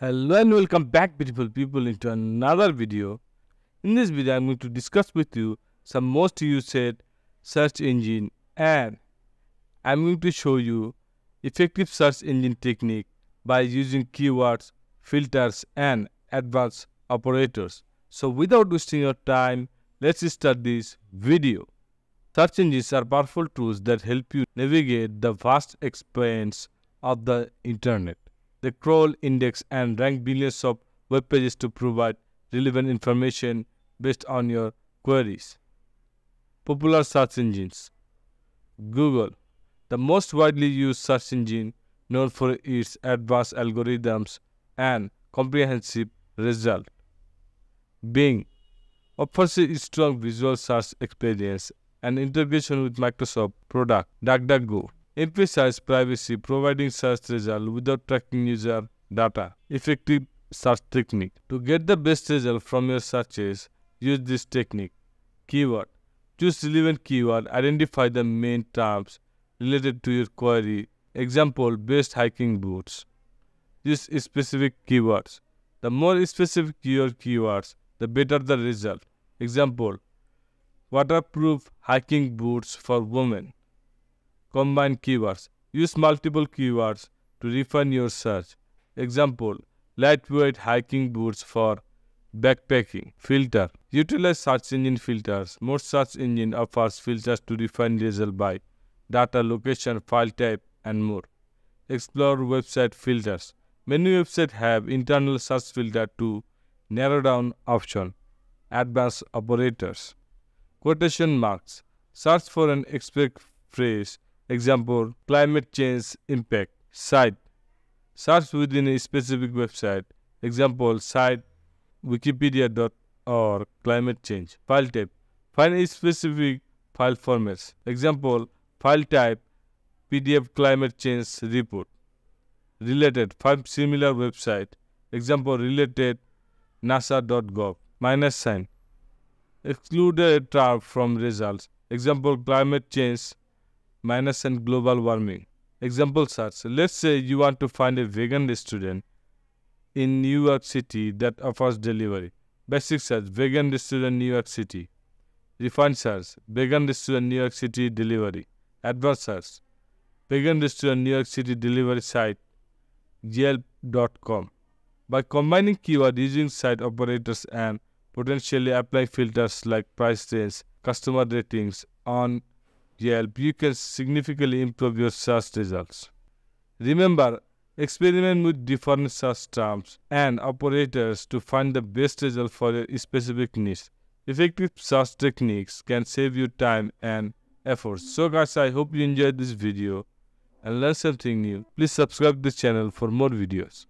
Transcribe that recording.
Hello and welcome back beautiful people into another video. In this video I'm going to discuss with you some most used search engine and I'm going to show you effective search engine technique by using keywords, filters and advanced operators. So without wasting your time, let's start this video. Search engines are powerful tools that help you navigate the vast expanse of the internet. They crawl, index, and rank billions of web pages to provide relevant information based on your queries. Popular search engines Google, the most widely used search engine known for its advanced algorithms and comprehensive result. Bing offers a strong visual search experience and integration with Microsoft product DuckDuckGo emphasize privacy, providing search results without tracking user data. Effective search technique. To get the best result from your searches, use this technique. Keyword. Choose relevant keyword. Identify the main terms related to your query. Example, best hiking boots. Use specific keywords. The more specific your keywords, the better the result. Example, waterproof hiking boots for women. Combine keywords. Use multiple keywords to refine your search. Example, lightweight hiking boots for backpacking. Filter. Utilize search engine filters. Most search engine offers filters to refine result by data, location, file type, and more. Explore website filters. Many websites have internal search filter to narrow down option. Advanced operators. Quotation marks. Search for an expect phrase Example, climate change impact. Site. Search within a specific website. Example, site wikipedia.org climate change. File type. Find a specific file formats. Example, file type PDF climate change report. Related. Find similar website. Example, related nasa.gov. Minus sign. Exclude a term from results. Example, climate change minus and global warming. Example search. Let's say you want to find a vegan restaurant in New York City that offers delivery. Basic search vegan restaurant New York City. Refined search vegan restaurant New York City delivery. Advanced search vegan restaurant New York City delivery site Yelp.com. By combining keyword using site operators and potentially applying filters like price range, customer ratings on Yelp, you can significantly improve your search results. Remember, experiment with different search terms and operators to find the best result for your specific niche. Effective search techniques can save you time and effort. So guys, I hope you enjoyed this video and learned something new. Please subscribe to the channel for more videos.